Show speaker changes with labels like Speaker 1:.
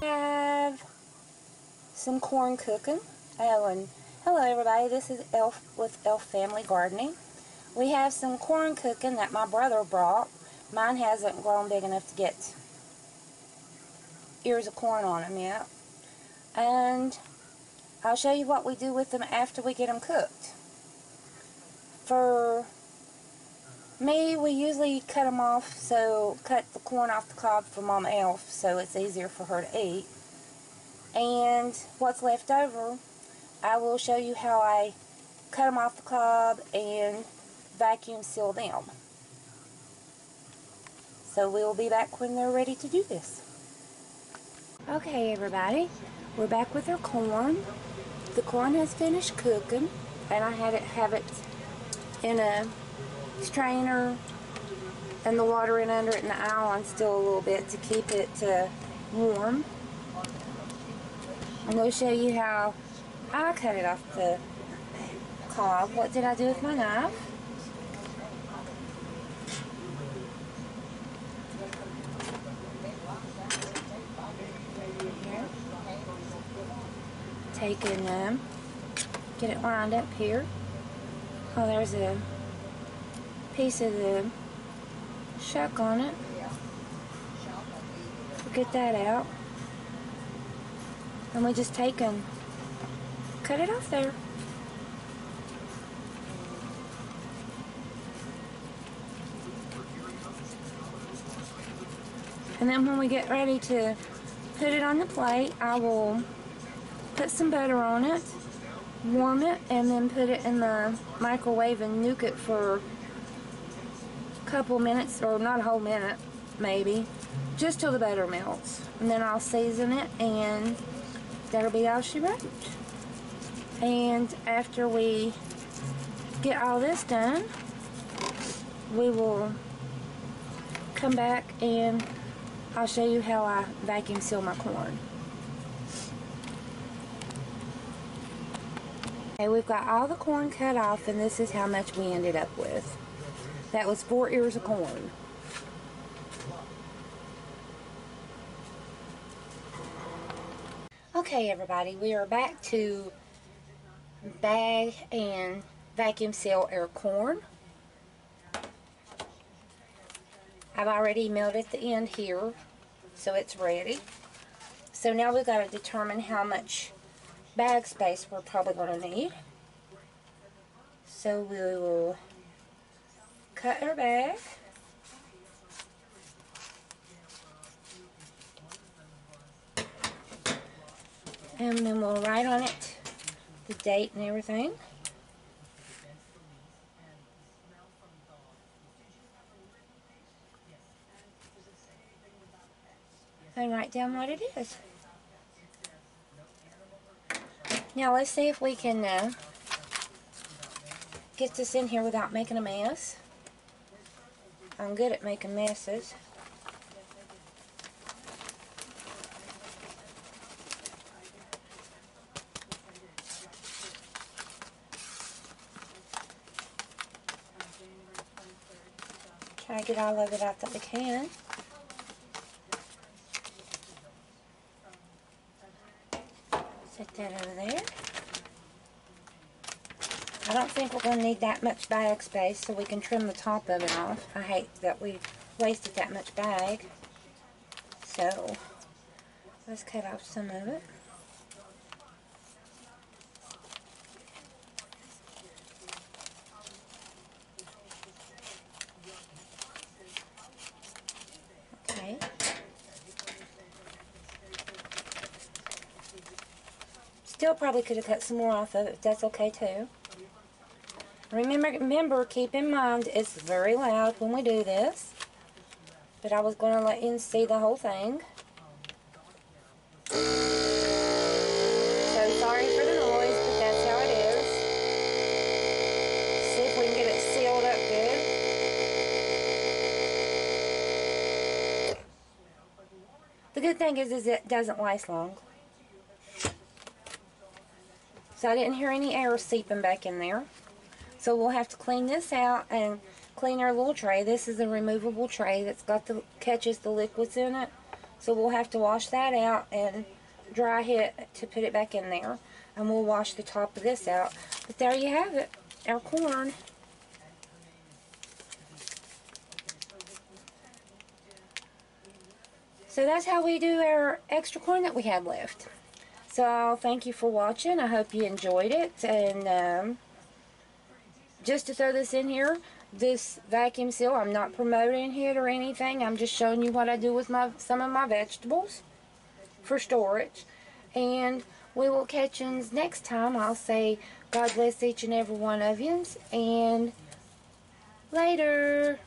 Speaker 1: have some corn cooking. And hello everybody, this is Elf with Elf Family Gardening. We have some corn cooking that my brother brought. Mine hasn't grown big enough to get ears of corn on them yet. And I'll show you what we do with them after we get them cooked. For me, we usually cut them off, so cut the corn off the cob for Mama Elf so it's easier for her to eat. And what's left over, I will show you how I cut them off the cob and vacuum seal them. So we'll be back when they're ready to do this. Okay everybody, we're back with our corn. The corn has finished cooking and I had it have it in a strainer and the water in under it and the iron still a little bit to keep it uh, warm. I'm going to show you how I cut it off the cob. What did I do with my knife? Taking them, get it lined up here. Oh, there's a piece of the shuck on it. Get that out. And we just take and cut it off there. And then when we get ready to put it on the plate, I will put some butter on it, warm it, and then put it in the microwave and nuke it for couple minutes, or not a whole minute, maybe, just till the butter melts. And then I'll season it, and that'll be all she wrote. And after we get all this done, we will come back and I'll show you how I vacuum seal my corn. Okay, we've got all the corn cut off and this is how much we ended up with. That was four ears of corn. Okay everybody, we are back to bag and vacuum seal our corn. I've already milled at the end here, so it's ready. So now we've got to determine how much bag space we're probably going to need. So we will cut our bag. And then we'll write on it the date and everything. And write down what it is. Now let's see if we can uh, get this in here without making a mess. I'm good at making messes. Try to get all of it out that we can. Set that over there. I don't think we're going to need that much bag space so we can trim the top of it off. I hate that we wasted that much bag. So, let's cut off some of it. Still probably could have cut some more off of it, but that's okay too. Remember, remember, keep in mind, it's very loud when we do this. But I was going to let you see the whole thing. So sorry for the noise, but that's how it is. See if we can get it sealed up good. The good thing is, is it doesn't last long. So I didn't hear any air seeping back in there. So we'll have to clean this out and clean our little tray. This is a removable tray that's got the catches the liquids in it. So we'll have to wash that out and dry it to put it back in there. And we'll wash the top of this out. But there you have it, our corn. So that's how we do our extra corn that we have left. So thank you for watching. I hope you enjoyed it. And um, just to throw this in here, this vacuum seal, I'm not promoting it or anything. I'm just showing you what I do with my some of my vegetables for storage. And we will catch you next time. I'll say God bless each and every one of you. And later.